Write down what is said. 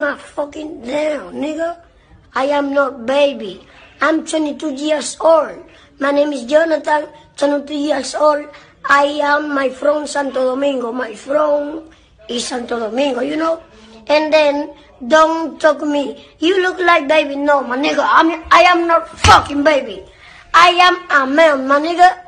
My fucking down, nigga. I am not baby. I'm 22 years old. My name is Jonathan, 22 years old. I am my from Santo Domingo. My from is Santo Domingo, you know? And then don't talk me. You look like baby. No, my nigga. I'm, I am not fucking baby. I am a man, my nigga.